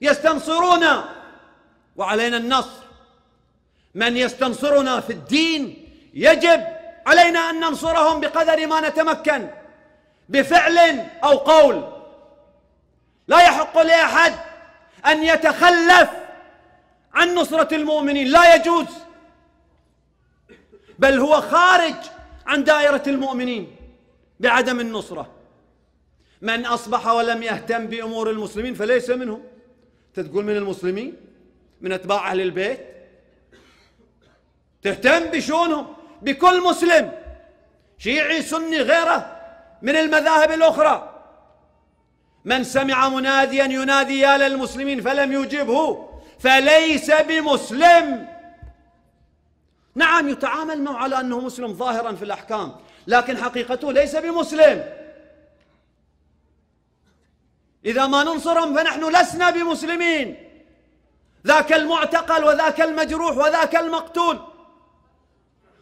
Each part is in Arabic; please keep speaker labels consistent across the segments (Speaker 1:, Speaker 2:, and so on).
Speaker 1: يستنصرون. وعلينا النصر. من يستنصرنا في الدين يجب علينا أن ننصرهم بقدر ما نتمكن بفعل أو قول. لا يحق لأحد أن يتخلف عن نصرة المؤمنين لا يجوز. بل هو خارج عن دائرة المؤمنين بعدم النصرة. من أصبح ولم يهتم بأمور المسلمين فليس منهم. تقول من المسلمين؟ من أتباع أهل البيت؟ تهتم بشؤونهم بكل مسلم؟ شيعي سني غيره؟ من المذاهب الأخرى؟ من سمع مناديا ينادي يا للمسلمين فلم يجبه فليس بمسلم. نعم يتعامل معه على أنه مسلم ظاهرا في الأحكام لكن حقيقته ليس بمسلم. إذا ما ننصرهم فنحن لسنا بمسلمين. ذاك المعتقل وذاك المجروح وذاك المقتول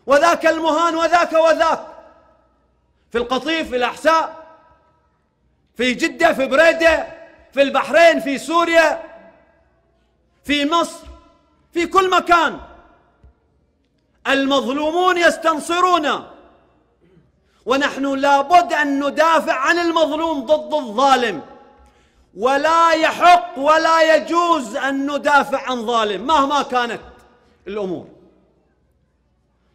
Speaker 1: وذاك المهان وذاك وذاك. في القطيف في الأحساء في جدة في بريدة في البحرين في سوريا في مصر في كل مكان. المظلومون يستنصرون. ونحن لابد أن ندافع عن المظلوم ضد الظالم. ولا يحق ولا يجوز أن ندافع عن ظالم مهما كانت الأمور.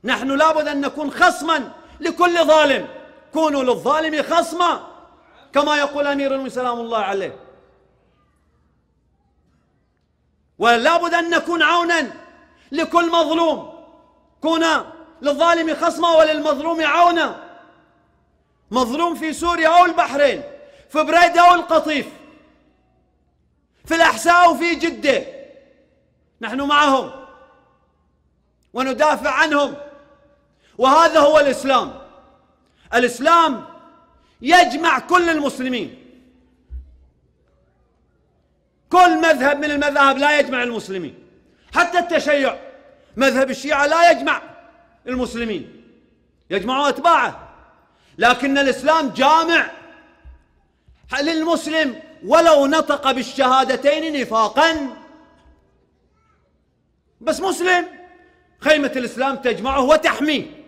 Speaker 1: نحن لابد أن نكون خصما لكل ظالم. كونوا للظالم خصما كما يقول أمير سلام الله عليه. ولابد أن نكون عونا لكل مظلوم. كونا للظالم خصما وللمظلوم عونا. مظلوم في سوريا أو البحرين في بريدة أو القطيف. الأحساء وفي جدة. نحن معهم. وندافع عنهم. وهذا هو الإسلام. الإسلام يجمع كل المسلمين. كل مذهب من المذاهب لا يجمع المسلمين. حتى التشيع. مذهب الشيعة لا يجمع المسلمين. يجمع أتباعه. لكن الإسلام جامع. للمسلم ولو نطق بالشهادتين نفاقا. بس مسلم خيمة الإسلام تجمعه وتحميه.